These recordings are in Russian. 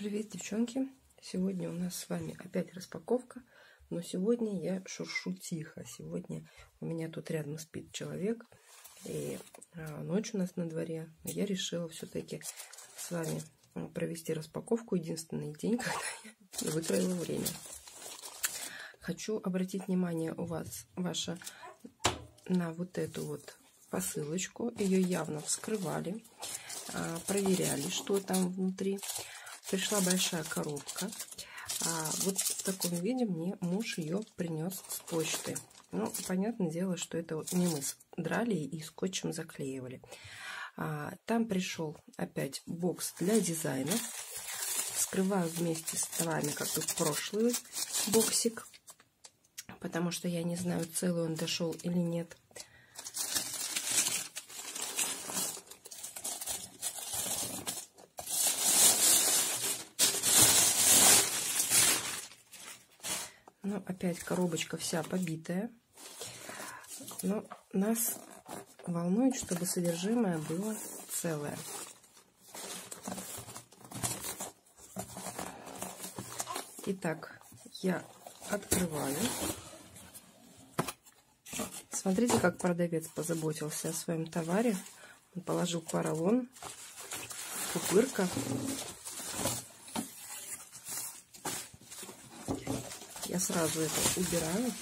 Привет, девчонки! Сегодня у нас с вами опять распаковка, но сегодня я шуршу тихо. Сегодня у меня тут рядом спит человек, и а, ночь у нас на дворе. Я решила все-таки с вами провести распаковку. Единственный день, когда я выкроила время. Хочу обратить внимание у вас ваше на вот эту вот посылочку. Ее явно вскрывали, а, проверяли, что там внутри пришла большая коробка. А вот в таком виде мне муж ее принес с почты. Ну, понятное дело, что это не мы драли и скотчем заклеивали. А, там пришел опять бокс для дизайна. Скрываю вместе с вами, как и прошлый боксик, потому что я не знаю, целый он дошел или нет. Ну, опять коробочка вся побитая. Но нас волнует, чтобы содержимое было целое. Итак, я открываю. Смотрите, как продавец позаботился о своем товаре. Он положил поролон, пупырка, Я сразу это убираю.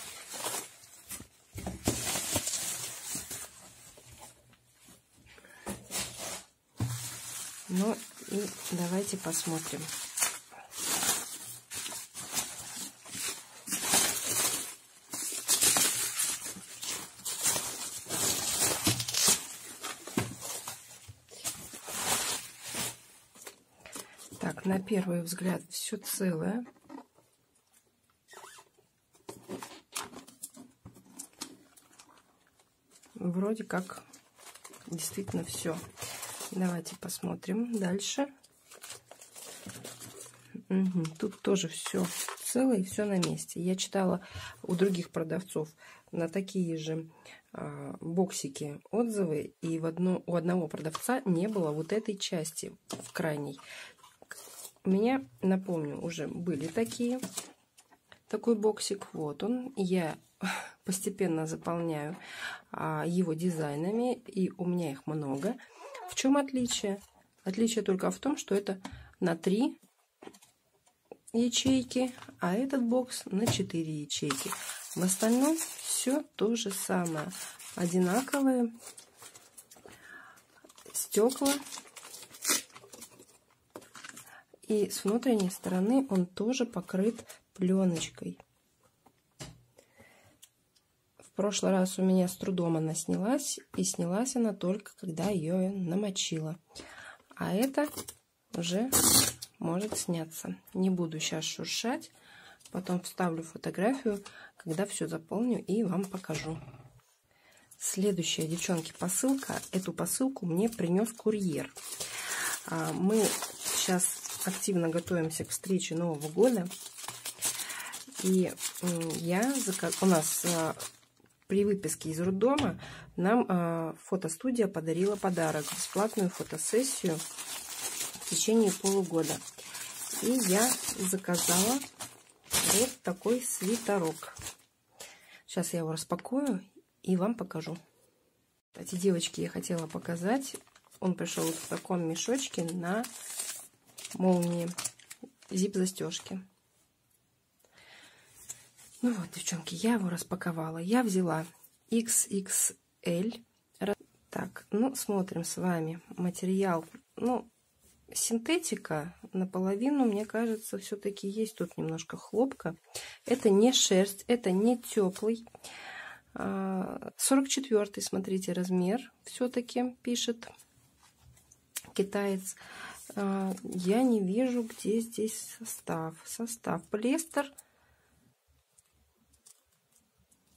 Ну и давайте посмотрим. Так, на первый взгляд все целое. Вроде как действительно все. Давайте посмотрим дальше. Угу, тут тоже все целое, все на месте. Я читала у других продавцов на такие же а, боксики отзывы, и в одно, у одного продавца не было вот этой части в крайней. У меня, напомню, уже были такие, такой боксик. Вот он. Я постепенно заполняю а, его дизайнами, и у меня их много. В чем отличие? Отличие только в том, что это на 3 ячейки, а этот бокс на 4 ячейки. В остальном все то же самое. Одинаковые стекла. И с внутренней стороны он тоже покрыт пленочкой прошлый раз у меня с трудом она снялась, и снялась она только, когда ее намочила. А это уже может сняться. Не буду сейчас шуршать, потом вставлю фотографию, когда все заполню и вам покажу. Следующая, девчонки, посылка. Эту посылку мне принес курьер. А, мы сейчас активно готовимся к встрече Нового года. И я у нас а, при выписке из роддома нам э, фотостудия подарила подарок, бесплатную фотосессию в течение полугода. И я заказала вот такой свитерок. Сейчас я его распакую и вам покажу. Эти девочки, я хотела показать. Он пришел вот в таком мешочке на молнии зип-застежки. Ну вот, девчонки, я его распаковала. Я взяла XXL. Так, ну, смотрим с вами. Материал, ну, синтетика наполовину, мне кажется, все-таки есть тут немножко хлопка. Это не шерсть, это не теплый. 44 а, смотрите, размер все-таки пишет китаец. А, я не вижу, где здесь состав. Состав полиэстер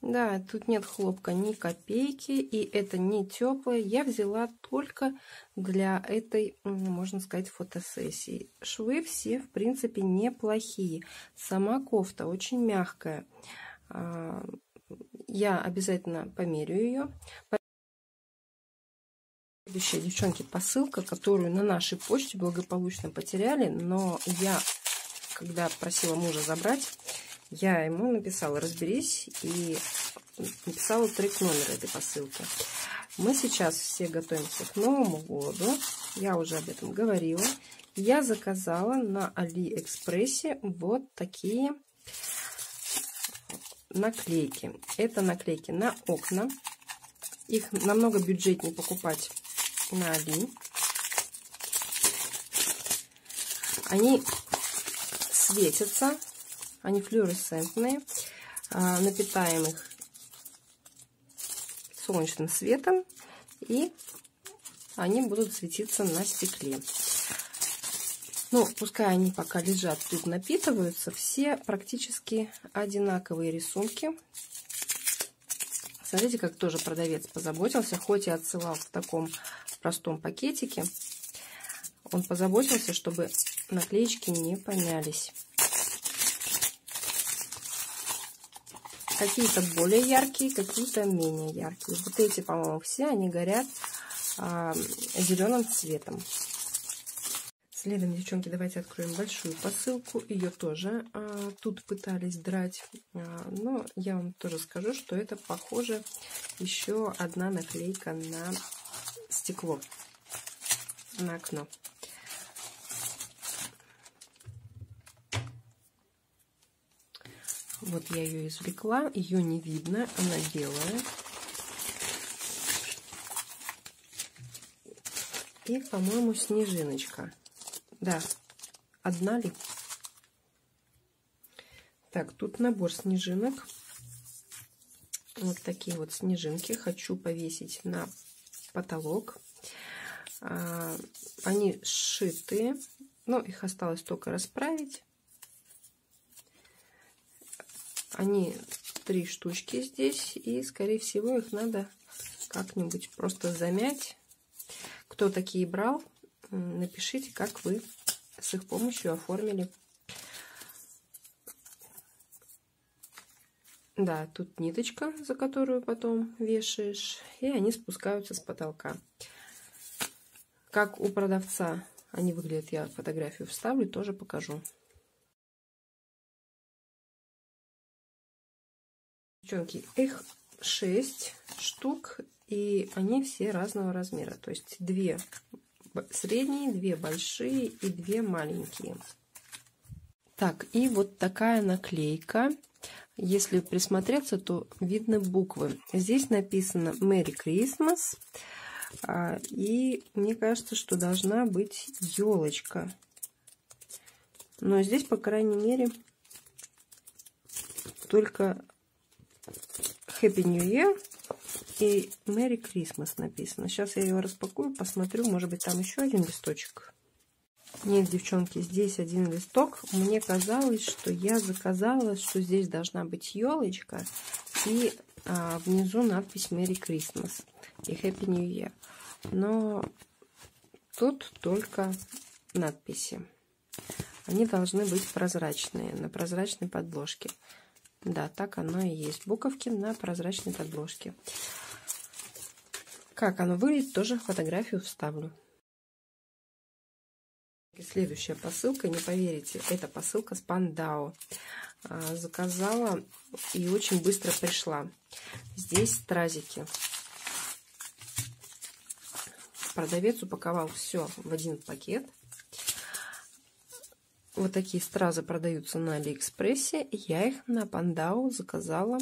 да, тут нет хлопка ни копейки, и это не теплое. Я взяла только для этой, можно сказать, фотосессии. Швы все, в принципе, неплохие. Сама кофта очень мягкая. А, я обязательно померю ее. Следующая, девчонки, посылка, которую на нашей почте благополучно потеряли, но я, когда просила мужа забрать, я ему написала «разберись» и написала трек номер этой посылки. Мы сейчас все готовимся к Новому году. Я уже об этом говорила. Я заказала на Алиэкспрессе вот такие наклейки. Это наклейки на окна. Их намного бюджетнее покупать на Али. Они светятся, они флюоресцентные. А, напитаем их солнечным светом и они будут светиться на стекле. Ну, пускай они пока лежат, тут напитываются. Все практически одинаковые рисунки. Смотрите, как тоже продавец позаботился, хоть и отсылал в таком простом пакетике. Он позаботился, чтобы наклеечки не помялись. Какие-то более яркие, какие-то менее яркие. Вот эти, по-моему, все, они горят а, зеленым цветом. Следом, девчонки, давайте откроем большую посылку. Ее тоже а, тут пытались драть. А, но я вам тоже скажу, что это, похоже, еще одна наклейка на стекло, на окно. Вот я ее извлекла, ее не видно, она белая. И, по-моему, снежиночка. Да, одна ли? Так, тут набор снежинок. Вот такие вот снежинки хочу повесить на потолок. А, они сшитые, но их осталось только расправить. Они три штучки здесь, и, скорее всего, их надо как-нибудь просто замять. Кто такие брал, напишите, как вы с их помощью оформили. Да, тут ниточка, за которую потом вешаешь, и они спускаются с потолка. Как у продавца они выглядят, я фотографию вставлю, тоже покажу. Девчонки, их 6 штук, и они все разного размера. То есть две средние, две большие и две маленькие. Так, и вот такая наклейка. Если присмотреться, то видны буквы. Здесь написано Merry Christmas. А, и мне кажется, что должна быть елочка. Но здесь, по крайней мере, только Happy New Year и Merry Christmas написано. Сейчас я ее распакую, посмотрю, может быть, там еще один листочек. Нет, девчонки, здесь один листок. Мне казалось, что я заказала, что здесь должна быть елочка и а, внизу надпись Merry Christmas и Happy New Year. Но тут только надписи. Они должны быть прозрачные, на прозрачной подложке. Да, так оно и есть. Буковки на прозрачной подложке. Как оно выглядит, тоже фотографию вставлю. Следующая посылка, не поверите, это посылка с Пандао. А, заказала и очень быстро пришла. Здесь стразики. Продавец упаковал все в один пакет. Вот такие стразы продаются на Алиэкспрессе. Я их на Пандау заказала,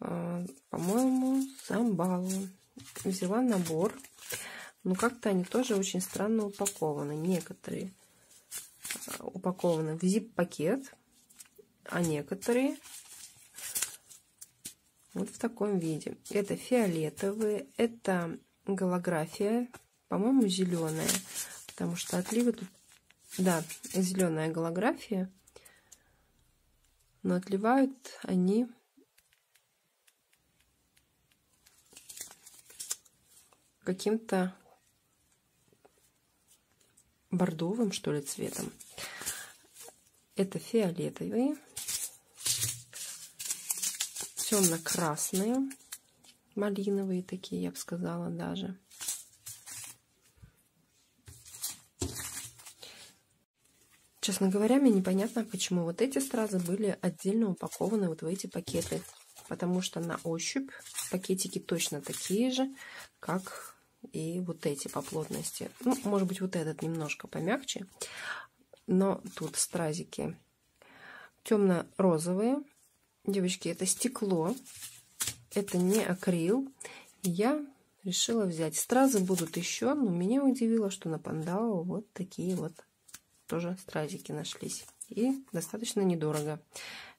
а, по-моему, самбалу. Взяла набор. Но как-то они тоже очень странно упакованы. Некоторые а, упакованы в zip-пакет, а некоторые вот в таком виде. Это фиолетовые, это голография, по-моему, зеленая, потому что отливы тут да, зеленая голография. Но отливают они каким-то бордовым, что ли, цветом. Это фиолетовые, темно-красные, малиновые такие, я бы сказала даже. Честно говоря, мне непонятно, почему вот эти стразы были отдельно упакованы вот в эти пакеты. Потому что на ощупь пакетики точно такие же, как и вот эти по плотности. Ну, может быть, вот этот немножко помягче. Но тут стразики темно-розовые. Девочки, это стекло. Это не акрил. Я решила взять. Стразы будут еще, но меня удивило, что на Пандао вот такие вот тоже стразики нашлись. И достаточно недорого.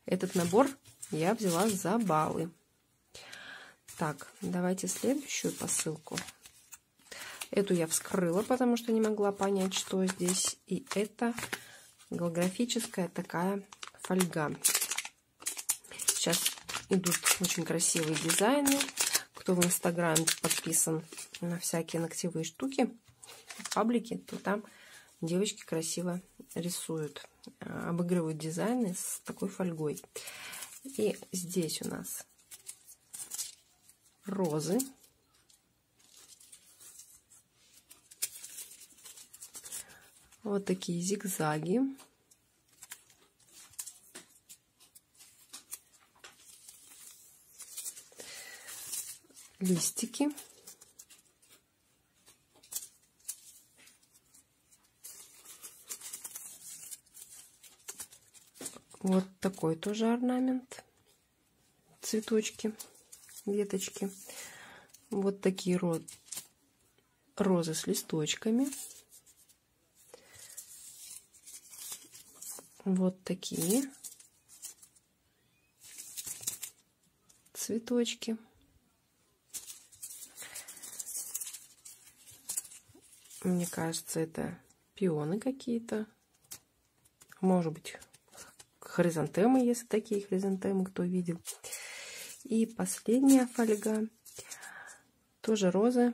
Этот набор я взяла за баллы. Так, давайте следующую посылку. Эту я вскрыла, потому что не могла понять, что здесь. И это голографическая такая фольга. Сейчас идут очень красивые дизайны. Кто в Инстаграме подписан на всякие ногтевые штуки, паблики, то там девочки красиво рисуют, э, обыгрывают дизайны с такой фольгой. И здесь у нас розы. Вот такие зигзаги. Листики. Вот такой тоже орнамент. Цветочки, веточки. Вот такие роз... розы с листочками. Вот такие цветочки. Мне кажется, это пионы какие-то. Может быть, хризантемы, если такие хризантемы кто видел. И последняя фольга. Тоже розы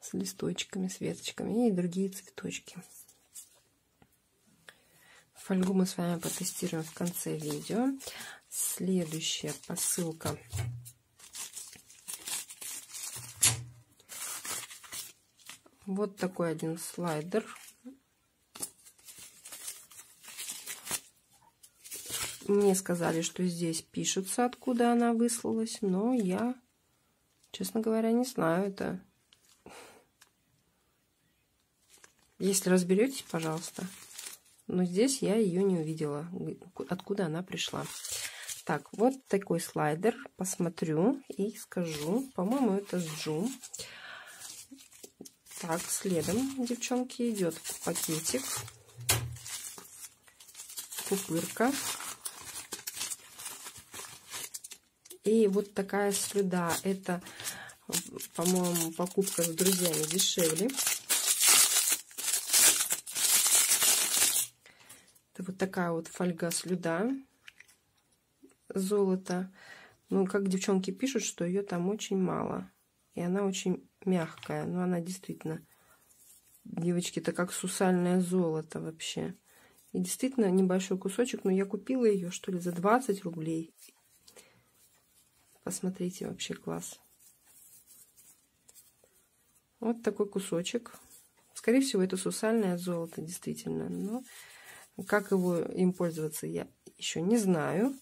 с листочками, с веточками и другие цветочки. Фольгу мы с вами потестируем в конце видео. Следующая посылка. Вот такой один слайдер Мне сказали, что здесь пишется, откуда она выслалась, но я, честно говоря, не знаю это. Если разберетесь, пожалуйста. Но здесь я ее не увидела, откуда она пришла. Так, вот такой слайдер. Посмотрю и скажу. По-моему, это джум. Так, следом, девчонки, идет пакетик. Пупырка. И вот такая слюда. Это, по-моему, покупка с друзьями дешевле. Это вот такая вот фольга слюда. Золото. Ну, как девчонки пишут, что ее там очень мало. И она очень мягкая. Но она действительно, девочки, это как сусальное золото вообще. И действительно небольшой кусочек, но я купила ее, что ли, за 20 рублей. Посмотрите, вообще класс. Вот такой кусочек. Скорее всего, это сусальное золото, действительно. Но как его им пользоваться, я еще не знаю.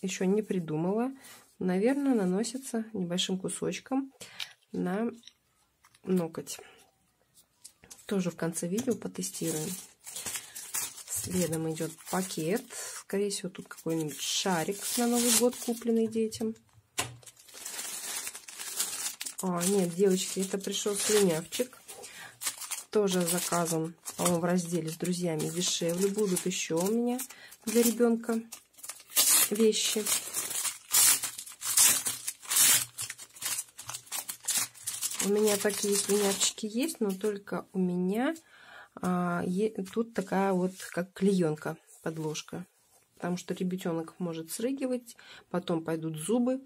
Еще не придумала. Наверное, наносится небольшим кусочком на ноготь. Тоже в конце видео потестируем. Следом идет пакет. Скорее всего, тут какой-нибудь шарик на Новый год купленный детям. А, нет, девочки, это пришел слюнявчик. Тоже заказан, по-моему, в разделе с друзьями дешевле. Будут еще у меня для ребенка вещи. У меня такие слюнявчики есть, но только у меня а, е, тут такая вот, как клеенка, подложка. Потому что ребятенок может срыгивать, потом пойдут зубы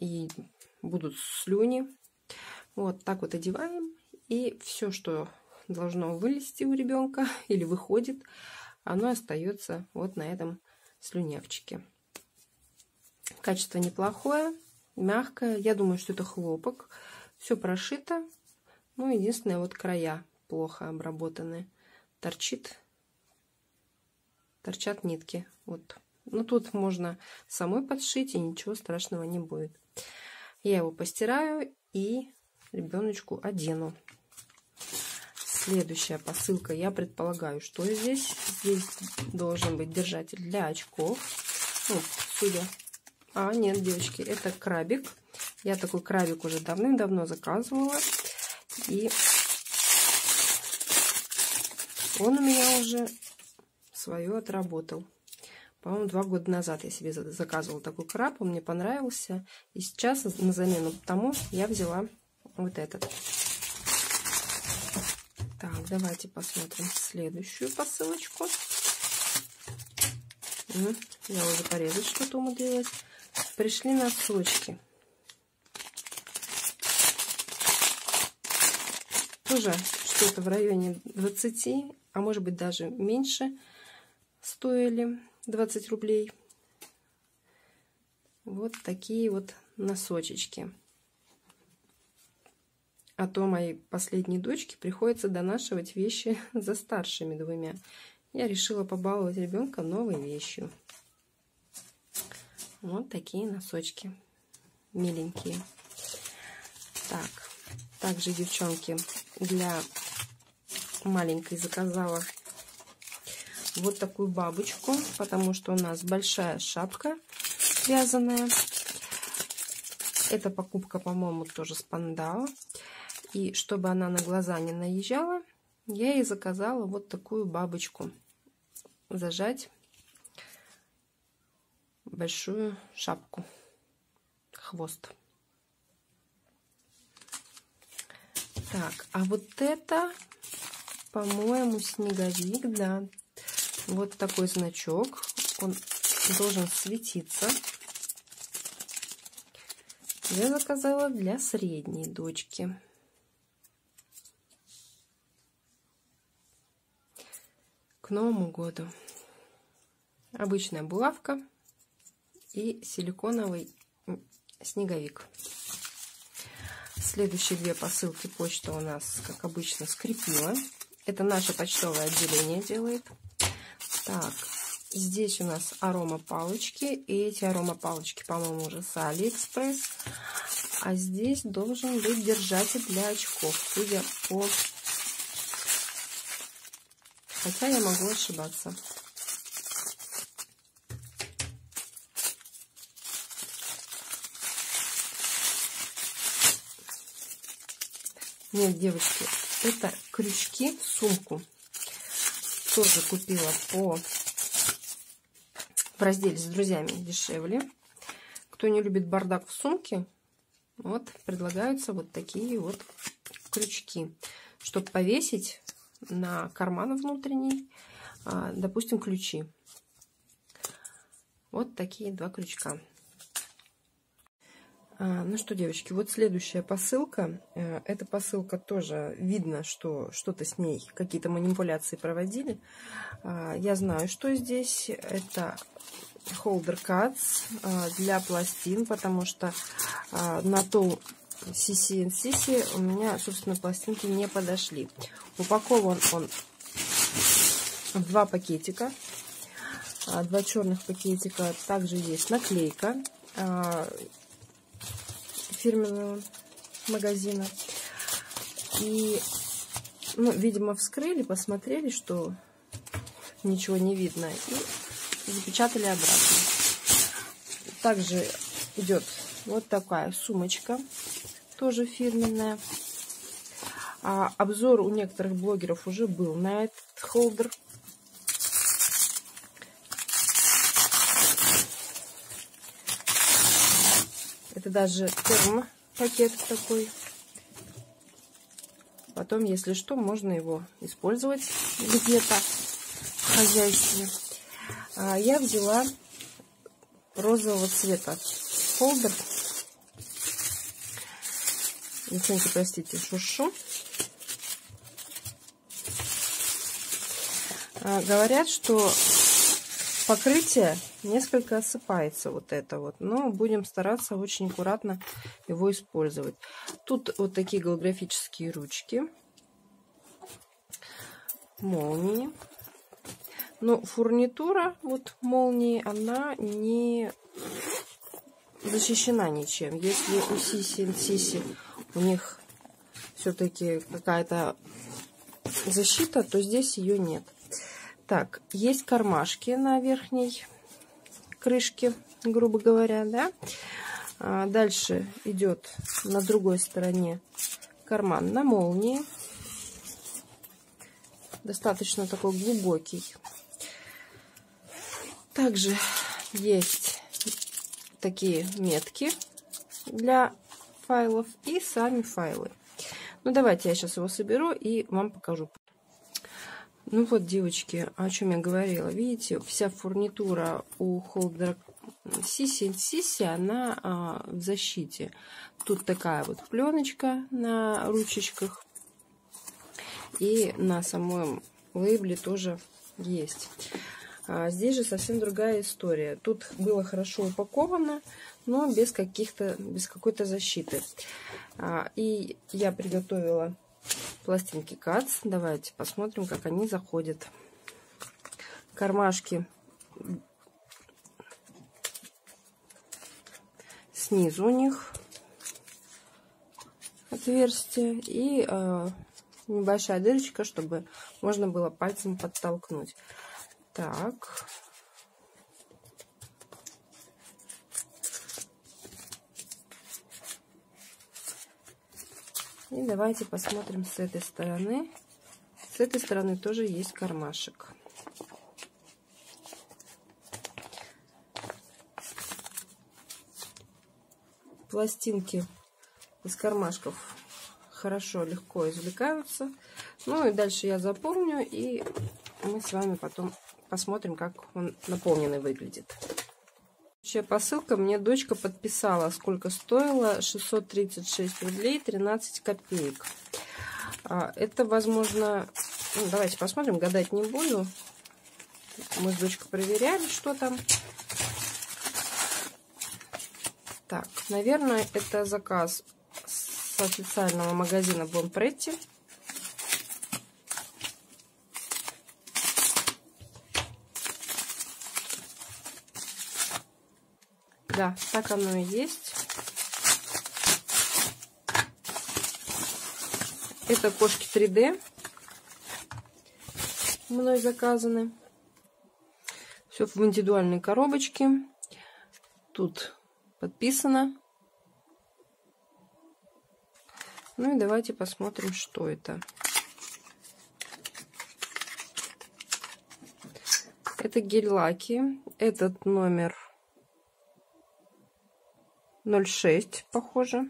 и будут слюни. Вот так вот одеваем. И все, что должно вылезти у ребенка или выходит, оно остается вот на этом слюнявчике. Качество неплохое, мягкое. Я думаю, что это хлопок. Все прошито. Ну, единственное, вот края плохо обработаны. Торчит торчат нитки. Вот. Ну, тут можно самой подшить, и ничего страшного не будет. Я его постираю и ребеночку одену. Следующая посылка. Я предполагаю, что здесь? Здесь должен быть держатель для очков. Ну, судя. А, нет, девочки, это крабик. Я такой крабик уже давным-давно заказывала. И он у меня уже свое отработал. По-моему, два года назад я себе заказывала такой краб, он мне понравился. И сейчас на замену тому я взяла вот этот. Так, давайте посмотрим следующую посылочку. Я уже порезать что-то умудрилась. Пришли носочки. Тоже что-то в районе 20, а может быть даже меньше стоили 20 рублей. Вот такие вот носочечки. А то моей последней дочке приходится донашивать вещи за старшими двумя. Я решила побаловать ребенка новой вещью. Вот такие носочки. Миленькие. Так, также, девчонки, для маленькой заказала вот такую бабочку, потому что у нас большая шапка вязаная. Эта покупка, по-моему, тоже с пандала. И чтобы она на глаза не наезжала, я ей заказала вот такую бабочку. Зажать большую шапку, хвост. Так, а вот это, по-моему, снеговик, да. Вот такой значок. Он должен светиться. Я заказала для средней дочки. Новому году. Обычная булавка и силиконовый снеговик. Следующие две посылки почта у нас, как обычно, скрепила. Это наше почтовое отделение делает. Так, здесь у нас арома палочки. И эти арома палочки, по-моему, уже с Алиэкспресс. А здесь должен быть держатель для очков, судя по Хотя я могу ошибаться. Нет, девочки, это крючки в сумку. Тоже купила по в разделе с друзьями дешевле. Кто не любит бардак в сумке, вот предлагаются вот такие вот крючки, чтобы повесить на карман внутренний, а, допустим, ключи. Вот такие два крючка. А, ну что, девочки, вот следующая посылка. Э, эта посылка тоже видно, что что-то с ней, какие-то манипуляции проводили. А, я знаю, что здесь. Это холдер cuts для пластин, потому что на то CC у меня, собственно, пластинки не подошли. Упакован он в два пакетика. А, два черных пакетика. Также есть наклейка а, фирменного магазина. И, ну, видимо, вскрыли, посмотрели, что ничего не видно. И запечатали обратно. Также идет вот такая сумочка тоже фирменная. А обзор у некоторых блогеров уже был на этот холдер. Это даже термопакет такой. Потом, если что, можно его использовать где-то в хозяйстве. А я взяла розового цвета холдер Девчонки, простите, шушу. А, говорят, что покрытие несколько осыпается вот это вот, но будем стараться очень аккуратно его использовать. Тут вот такие голографические ручки, молнии. Но фурнитура вот молнии, она не защищена ничем. Если у Сиси Сиси у них все-таки какая-то защита, то здесь ее нет. Так, есть кармашки на верхней крышке, грубо говоря, да. А дальше идет на другой стороне карман на молнии. Достаточно такой глубокий. Также есть такие метки для файлов и сами файлы. Ну, давайте я сейчас его соберу и вам покажу. Ну вот, девочки, о чем я говорила. Видите, вся фурнитура у холдера Сиси, Сиси, она а, в защите. Тут такая вот пленочка на ручечках. И на самом лейбле тоже есть. А здесь же совсем другая история. Тут было хорошо упаковано, но без каких-то, без какой-то защиты. А, и я приготовила пластинки КАЦ. Давайте посмотрим, как они заходят. Кармашки снизу у них отверстие и э, небольшая дырочка, чтобы можно было пальцем подтолкнуть. Так. И давайте посмотрим с этой стороны. С этой стороны тоже есть кармашек. Пластинки из кармашков хорошо, легко извлекаются. Ну и дальше я заполню, и мы с вами потом посмотрим, как он наполненный выглядит. Следующая посылка мне дочка подписала, сколько стоила, 636 рублей 13 копеек. А, это, возможно, ну, давайте посмотрим, гадать не буду. Мы с дочкой проверяли, что там. Так, наверное, это заказ с официального магазина Бонпретти. Да, так оно и есть. Это кошки 3D. Мной заказаны. Все в индивидуальной коробочке. Тут подписано. Ну и давайте посмотрим, что это. Это гель-лаки. Этот номер 0,6 похоже.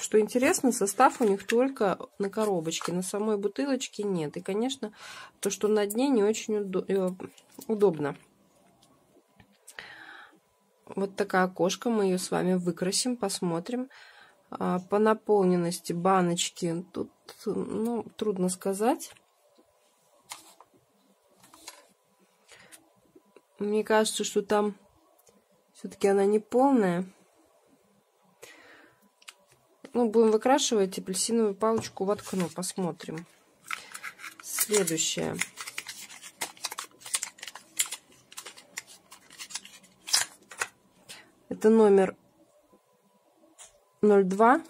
Что интересно, состав у них только на коробочке, на самой бутылочке нет. И, конечно, то, что на дне, не очень э, удобно. Вот такая окошко, мы ее с вами выкрасим, посмотрим. А, по наполненности баночки тут, ну, трудно сказать. Мне кажется, что там все-таки она не полная. Ну, будем выкрашивать, апельсиновую палочку воткну, посмотрим. Следующее. Это номер 02.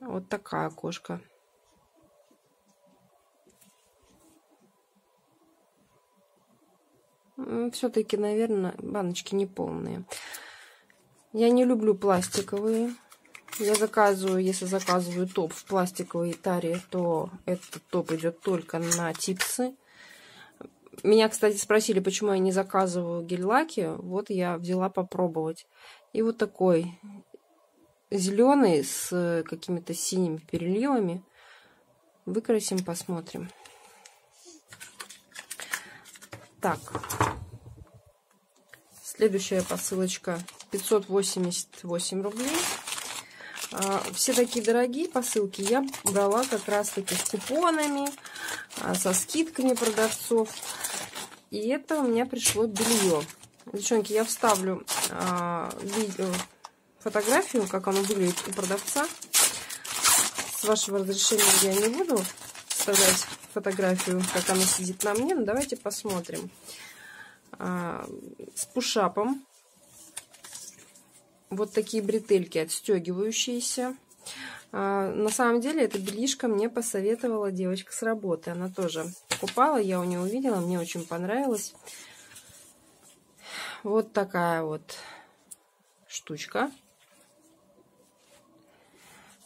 Вот такая кошка. Все-таки, наверное, баночки не полные. Я не люблю пластиковые. Я заказываю, если заказываю топ в пластиковой таре, то этот топ идет только на типсы. Меня, кстати, спросили, почему я не заказываю гель-лаки. Вот я взяла попробовать. И вот такой зеленый с какими-то синими переливами. Выкрасим, посмотрим. Так, Следующая посылочка 588 рублей. А, все такие дорогие посылки я брала как раз таки с купонами, а, со скидками продавцов. И это у меня пришло белье. Девчонки, я вставлю а, видео, фотографию, как оно выглядит у продавца. С вашего разрешения я не буду вставлять фотографию, как она сидит на мне. Но давайте посмотрим. А, с пушапом. Вот такие бретельки отстегивающиеся. А, на самом деле, эта белишка мне посоветовала девочка с работы. Она тоже покупала, я у нее увидела, мне очень понравилось. Вот такая вот штучка.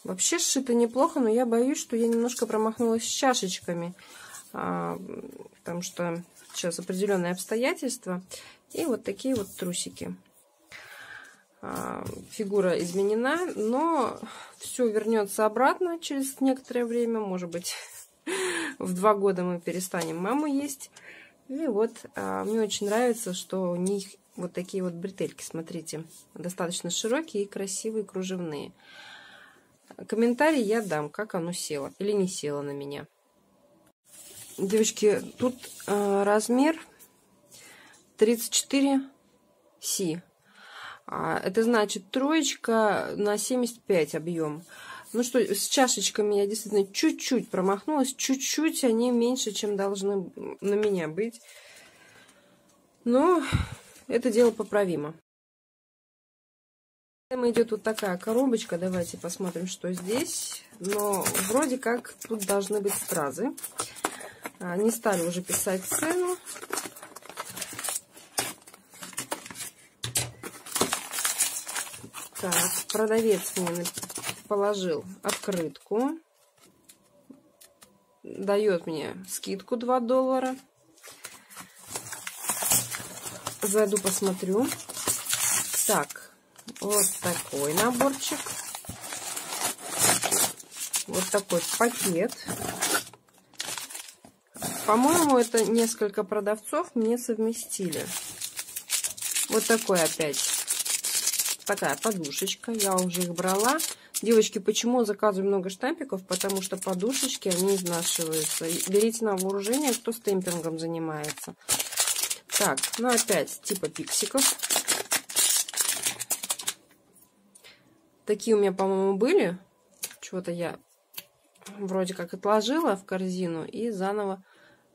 Вообще сшито неплохо, но я боюсь, что я немножко промахнулась с чашечками. А, потому что сейчас определенные обстоятельства. И вот такие вот трусики. А, фигура изменена, но все вернется обратно через некоторое время. Может быть, в два года мы перестанем маму есть. И вот а, мне очень нравится, что у них вот такие вот бретельки, смотрите, достаточно широкие и красивые, кружевные. Комментарий я дам, как оно село или не село на меня. Девочки, тут э, размер 34 Си. А, это значит троечка на 75 объем. Ну что, с чашечками я действительно чуть-чуть промахнулась. Чуть-чуть они меньше, чем должны на меня быть. Но это дело поправимо. Идет вот такая коробочка. Давайте посмотрим, что здесь. Но вроде как тут должны быть стразы. А, не стали уже писать цену. Так, продавец мне положил открытку. Дает мне скидку 2 доллара. Зайду посмотрю. Так, вот такой наборчик. Вот такой пакет. По-моему, это несколько продавцов мне совместили. Вот такой опять. Такая подушечка. Я уже их брала. Девочки, почему заказываю много штампиков? Потому что подушечки, они изнашиваются. Берите на вооружение, кто стемпингом занимается. Так, ну опять типа пиксиков. Такие у меня, по-моему, были. Чего-то я вроде как отложила в корзину и заново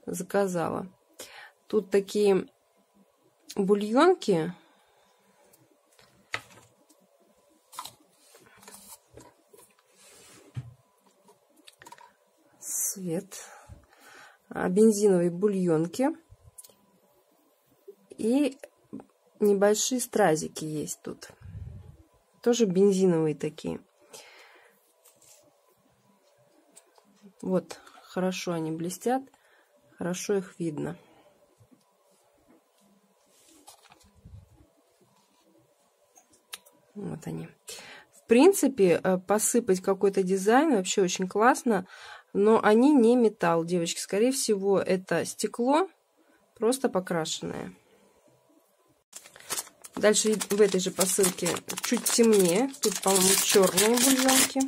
заказала. Тут такие бульонки. Свет. А, бензиновые бульонки. И небольшие стразики есть тут. Тоже бензиновые такие. Вот, хорошо они блестят. Хорошо их видно. Вот они. В принципе, э, посыпать какой-то дизайн вообще очень классно, но они не металл, девочки. Скорее всего, это стекло, просто покрашенное. Дальше в этой же посылке чуть темнее. Тут, по-моему, черные бульонки.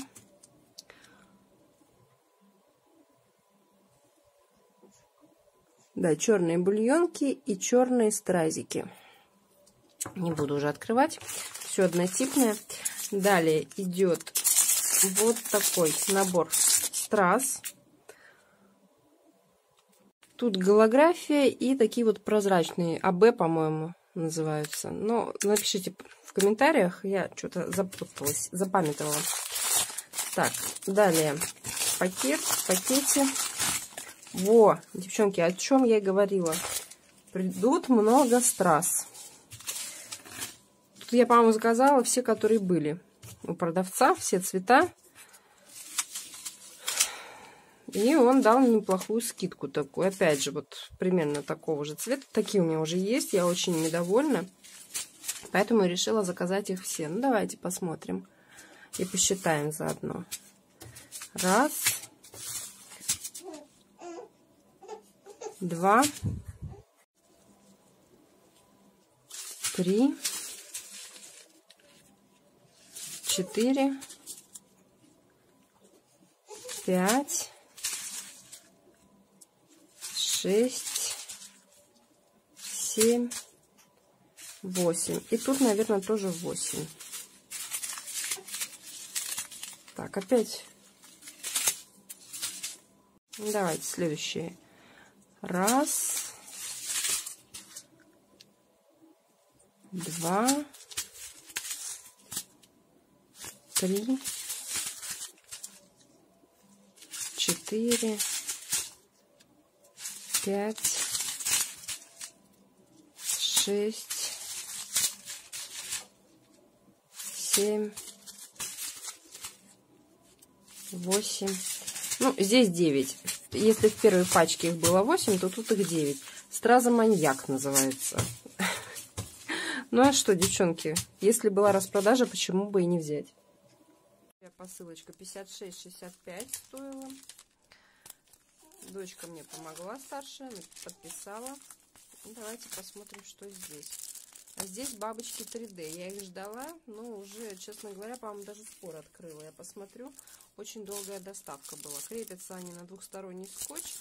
Да, черные бульонки и черные стразики. Не буду уже открывать. Все однотипное. Далее идет вот такой набор страз. Тут голография и такие вот прозрачные. АБ, по-моему, называются. Но напишите в комментариях. Я что-то запуталась, запамятовала. Так, далее пакет. В пакете во, девчонки, о чем я и говорила. Придут много страз. Тут я, по-моему, заказала все, которые были у продавца, все цвета. И он дал неплохую скидку такую. Опять же, вот примерно такого же цвета. Такие у меня уже есть. Я очень недовольна. Поэтому решила заказать их все. Ну, давайте посмотрим. И посчитаем заодно. Раз, два, три, четыре, пять, шесть, семь, восемь. И тут, наверное, тоже восемь. Так, опять Давайте следующие. Раз. Два. Три. Четыре. Пять. Шесть. Семь. Восемь. Ну, здесь 9. Если в первой пачке их было 8, то тут их 9. Страза маньяк называется. Ну а что, девчонки, если была распродажа, почему бы и не взять? Посылочка 56,65 стоила. Дочка мне помогла старшая, подписала. Давайте посмотрим, что здесь. А здесь бабочки 3D. Я их ждала, но уже, честно говоря, по-моему, даже спор открыла. Я посмотрю. Очень долгая доставка была. Крепятся они на двухсторонний скотч.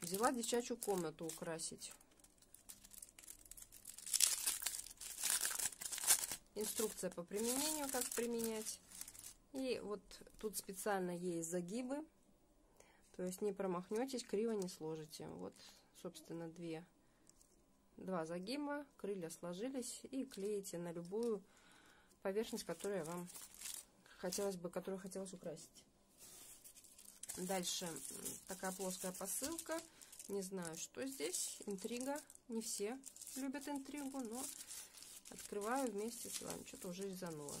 Взяла девчачью комнату украсить. Инструкция по применению, как применять. И вот тут специально есть загибы. То есть не промахнетесь, криво не сложите. Вот, собственно, две, два загиба, крылья сложились и клеите на любую поверхность, которая вам хотелось бы, которую хотелось украсить. Дальше такая плоская посылка. Не знаю, что здесь. Интрига. Не все любят интригу, но открываю вместе с вами. Что-то уже резануло.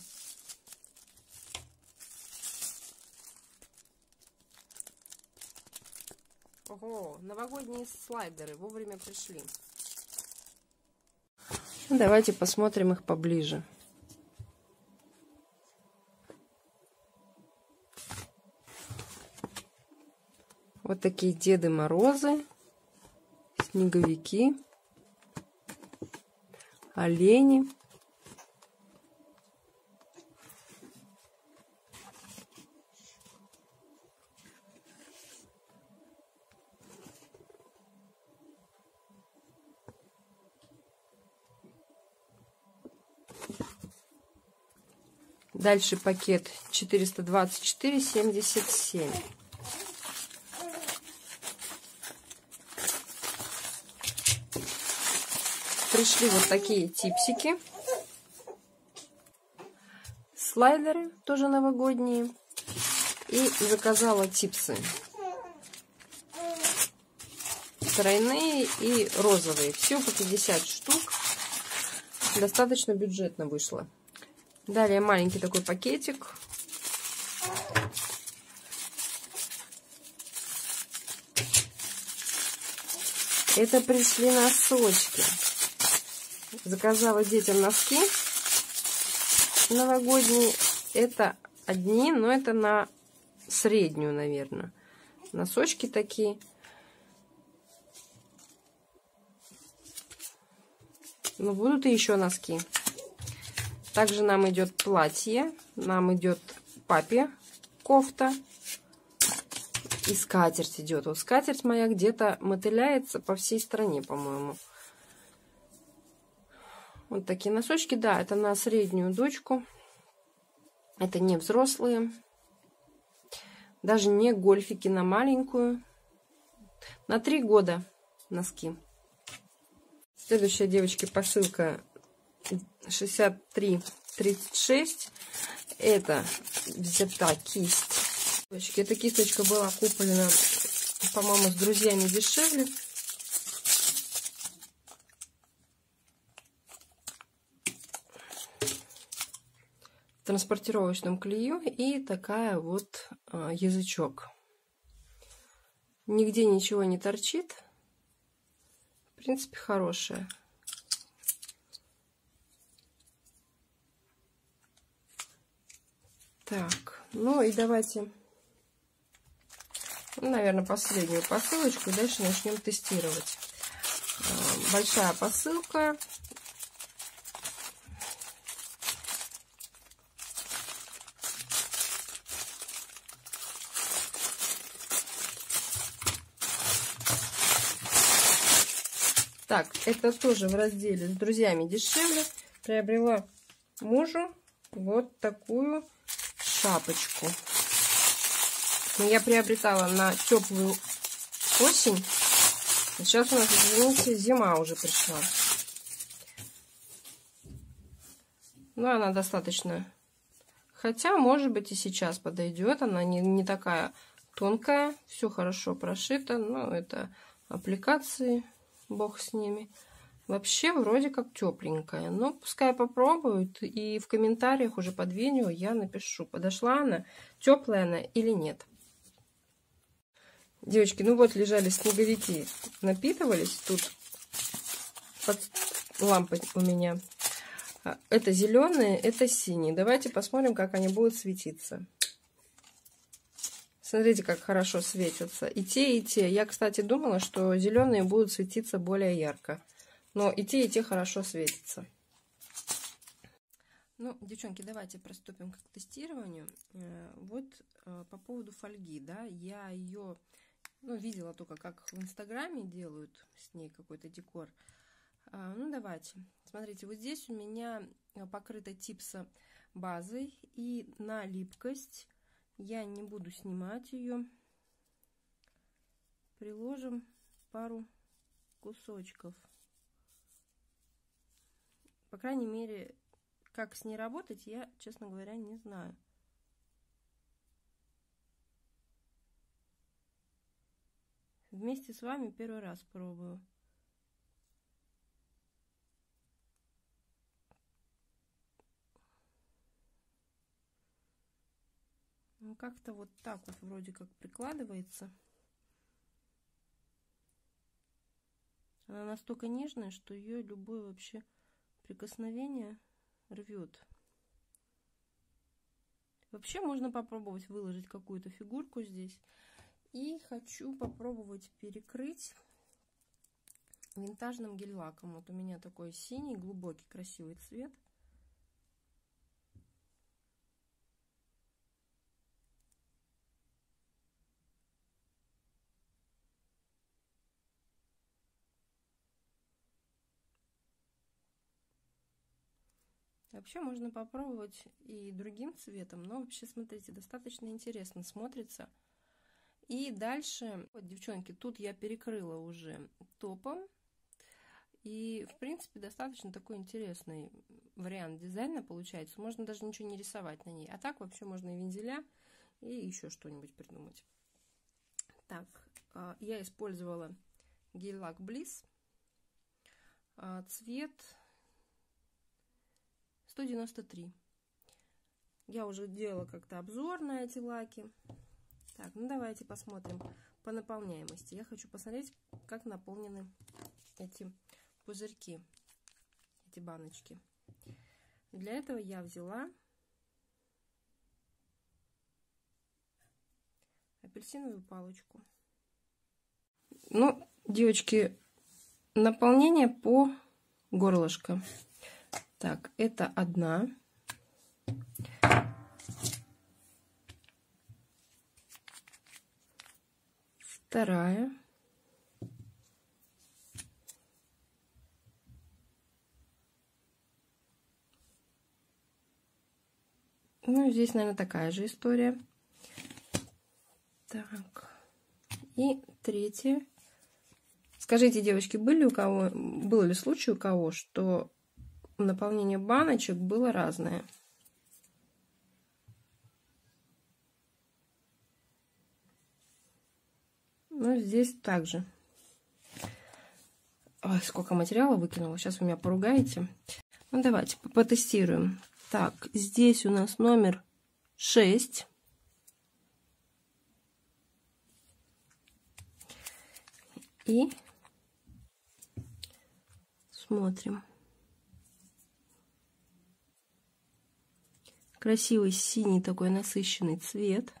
Ого, новогодние слайдеры вовремя пришли. Давайте посмотрим их поближе. Вот такие Деды Морозы, снеговики, олени. Дальше пакет 424,77. Пришли вот такие типсики. Слайдеры тоже новогодние. И заказала типсы. Тройные и розовые. Все по 50 штук. Достаточно бюджетно вышло. Далее маленький такой пакетик. Это пришли носочки. Заказала детям носки новогодние. Это одни, но это на среднюю, наверное. Носочки такие. Но будут и еще носки. Также нам идет платье. Нам идет папе кофта. И скатерть идет. Вот скатерть моя где-то мотыляется по всей стране, по-моему. Вот такие носочки. Да, это на среднюю дочку. Это не взрослые. Даже не гольфики на маленькую. На три года носки. Следующая, девочки, посылка 63-36. Это взята кисть. Девочки, эта кисточка была куплена, по-моему, с друзьями дешевле. Транспортировочном клею и такая вот а, язычок. Нигде ничего не торчит. В принципе, хорошая. Так, ну и давайте, ну, наверное, последнюю посылочку. И дальше начнем тестировать. А, большая посылка. Так, это тоже в разделе с друзьями дешевле. Приобрела мужу вот такую шапочку. Я приобретала на теплую осень. Сейчас у нас, извините, зима уже пришла. Ну, она достаточно... Хотя, может быть, и сейчас подойдет. Она не, не такая тонкая. Все хорошо прошито. Но это аппликации. Бог с ними. Вообще, вроде как тепленькая. Но пускай попробуют. И в комментариях уже под видео я напишу, подошла она, теплая она или нет. Девочки, ну вот лежали снеговики, напитывались тут под лампой у меня. А, это зеленые, это синие. Давайте посмотрим, как они будут светиться. Смотрите, как хорошо светятся. И те, и те. Я, кстати, думала, что зеленые будут светиться более ярко. Но и те, и те хорошо светятся. Ну, девчонки, давайте приступим к тестированию. Э, вот э, по поводу фольги, да, я ее ну, видела только, как в Инстаграме делают с ней какой-то декор. А, ну, давайте. Смотрите, вот здесь у меня покрыта типса базой. И на липкость я не буду снимать ее. Приложим пару кусочков. По крайней мере, как с ней работать, я, честно говоря, не знаю. Вместе с вами первый раз пробую. Ну, как-то вот так вот вроде как прикладывается. Она настолько нежная, что ее любое вообще прикосновение рвет. Вообще можно попробовать выложить какую-то фигурку здесь. И хочу попробовать перекрыть винтажным гель-лаком. Вот у меня такой синий, глубокий, красивый цвет. Вообще можно попробовать и другим цветом, но вообще, смотрите, достаточно интересно смотрится. И дальше, вот, девчонки, тут я перекрыла уже топом. И, в принципе, достаточно такой интересный вариант дизайна получается. Можно даже ничего не рисовать на ней. А так вообще можно и вензеля, и еще что-нибудь придумать. Так, а, я использовала гель-лак Bliss. А, цвет 193. Я уже делала как-то обзор на эти лаки. Так, ну давайте посмотрим по наполняемости. Я хочу посмотреть, как наполнены эти пузырьки, эти баночки. Для этого я взяла апельсиновую палочку. Ну, девочки, наполнение по горлышко. Так, это одна. вторая, Ну, здесь, наверное, такая же история. Так. И третье. Скажите, девочки, были у кого, был ли случай у кого, что наполнение баночек было разное? Ну, здесь также. Ой, сколько материала выкинула. Сейчас вы меня поругаете. Ну, давайте потестируем. Так, здесь у нас номер 6. И смотрим. Красивый синий такой насыщенный цвет.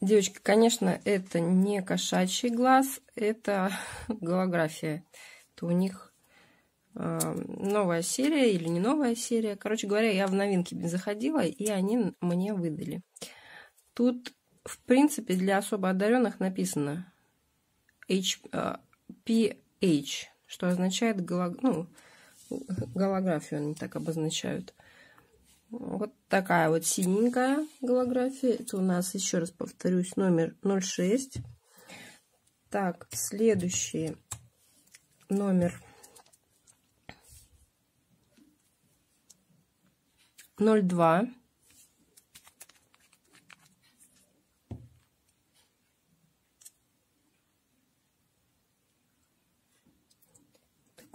Девочки, конечно, это не кошачий глаз, это голография. Это у них э, новая серия или не новая серия. Короче говоря, я в новинки заходила, и они мне выдали. Тут, в принципе, для особо одаренных написано H, э, что означает голог... ну, голографию, они так обозначают. Вот такая вот синенькая голография. Это у нас, еще раз повторюсь, номер 06. Так, следующий номер 02.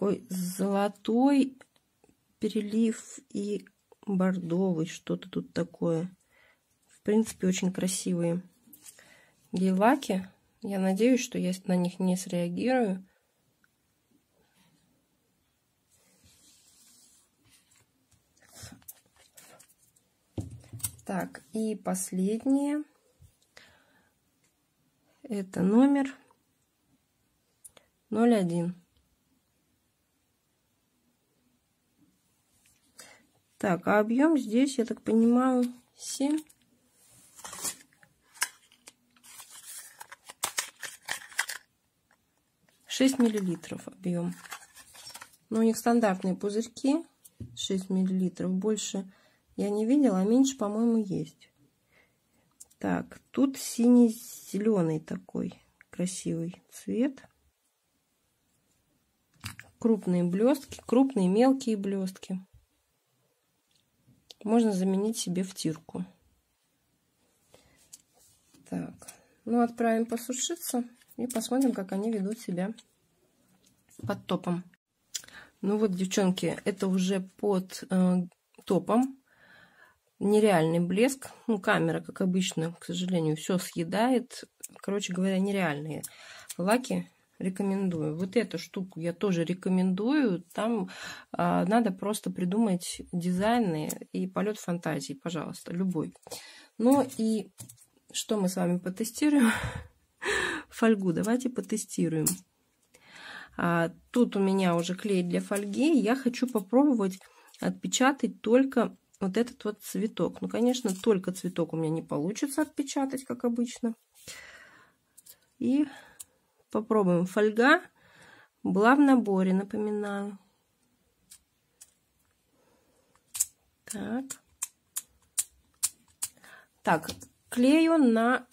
Такой золотой перелив и бордовый, что-то тут такое. В принципе, очень красивые гель-лаки. Я надеюсь, что я на них не среагирую. Так, и последнее. Это номер 01. Так, а объем здесь, я так понимаю, 7. Шесть миллилитров объем. Но у них стандартные пузырьки. 6 миллилитров. Больше я не видела, а меньше, по-моему, есть. Так, тут синий-зеленый такой красивый цвет. Крупные блестки, крупные мелкие блестки можно заменить себе втирку. Так, ну отправим посушиться и посмотрим, как они ведут себя под топом. Ну вот, девчонки, это уже под э, топом. Нереальный блеск. Ну, камера, как обычно, к сожалению, все съедает. Короче говоря, нереальные лаки рекомендую. Вот эту штуку я тоже рекомендую. Там а, надо просто придумать дизайны и полет фантазии, пожалуйста, любой. Ну и что мы с вами потестируем? Фольгу давайте потестируем. А, тут у меня уже клей для фольги. Я хочу попробовать отпечатать только вот этот вот цветок. Ну, конечно, только цветок у меня не получится отпечатать, как обычно. И Попробуем. Фольга была в наборе, напоминаю. Так. Так, клею на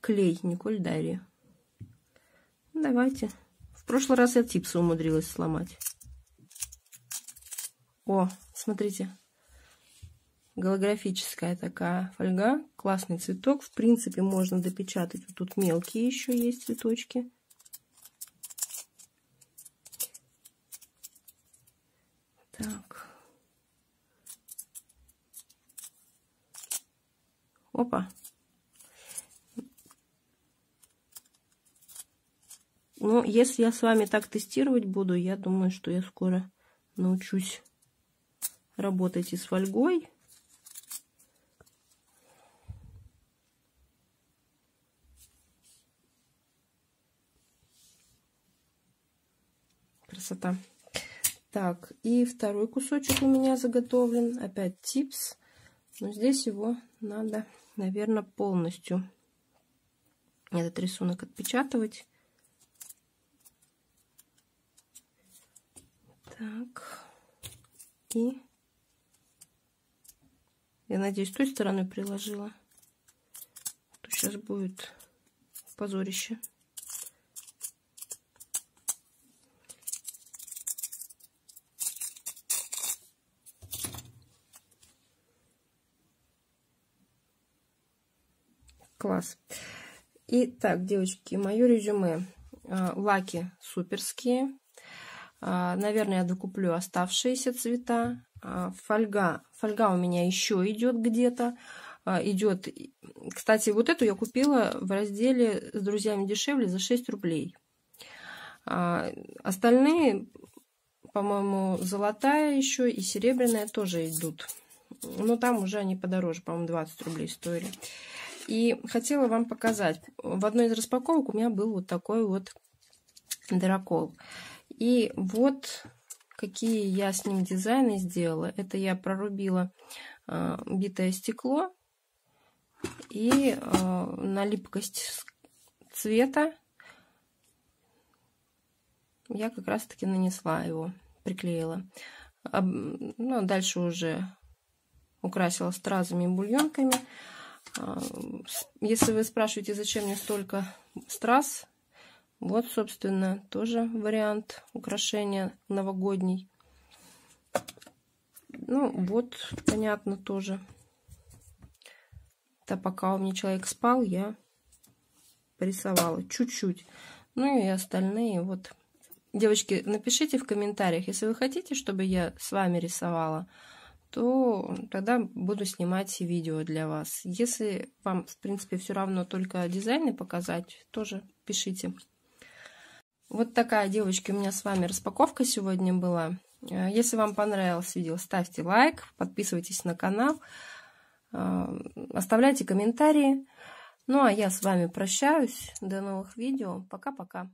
клей Николь Дарья. Давайте. В прошлый раз я типсы умудрилась сломать. О, смотрите. Голографическая такая фольга. Классный цветок. В принципе, можно допечатать. Тут мелкие еще есть цветочки. Так. Опа. Ну, если я с вами так тестировать буду, я думаю, что я скоро научусь работать и с фольгой. Красота. Так, и второй кусочек у меня заготовлен. Опять типс. Но здесь его надо, наверное, полностью этот рисунок отпечатывать. Так. И я надеюсь, той стороной приложила. То сейчас будет позорище. Класс. Итак, девочки, мое резюме. А, лаки суперские. А, наверное, я докуплю оставшиеся цвета. А, фольга. Фольга у меня еще идет где-то. Идет. Кстати, вот эту я купила в разделе с друзьями дешевле за 6 рублей. Остальные, по-моему, золотая еще и серебряная тоже идут. Но там уже они подороже, по-моему, 20 рублей стоили. И хотела вам показать. В одной из распаковок у меня был вот такой вот дырокол. И вот какие я с ним дизайны сделала. Это я прорубила э, битое стекло и э, на липкость цвета я как раз таки нанесла его, приклеила. Ну, дальше уже украсила стразами и бульонками. А, если вы спрашиваете, зачем мне столько страз, вот, собственно, тоже вариант украшения новогодний. Ну, вот, понятно, тоже. Это пока у меня человек спал, я порисовала чуть-чуть. Ну и остальные вот. Девочки, напишите в комментариях, если вы хотите, чтобы я с вами рисовала, то тогда буду снимать видео для вас. Если вам, в принципе, все равно только дизайны показать, тоже пишите. Вот такая, девочки, у меня с вами распаковка сегодня была. Э, если вам понравилось видео, ставьте лайк, подписывайтесь на канал, э, оставляйте комментарии. Ну, а я с вами прощаюсь. До новых видео. Пока-пока.